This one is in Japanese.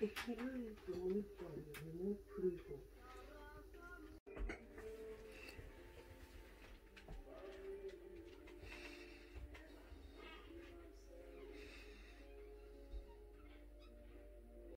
駅ルートうたいにね古い方。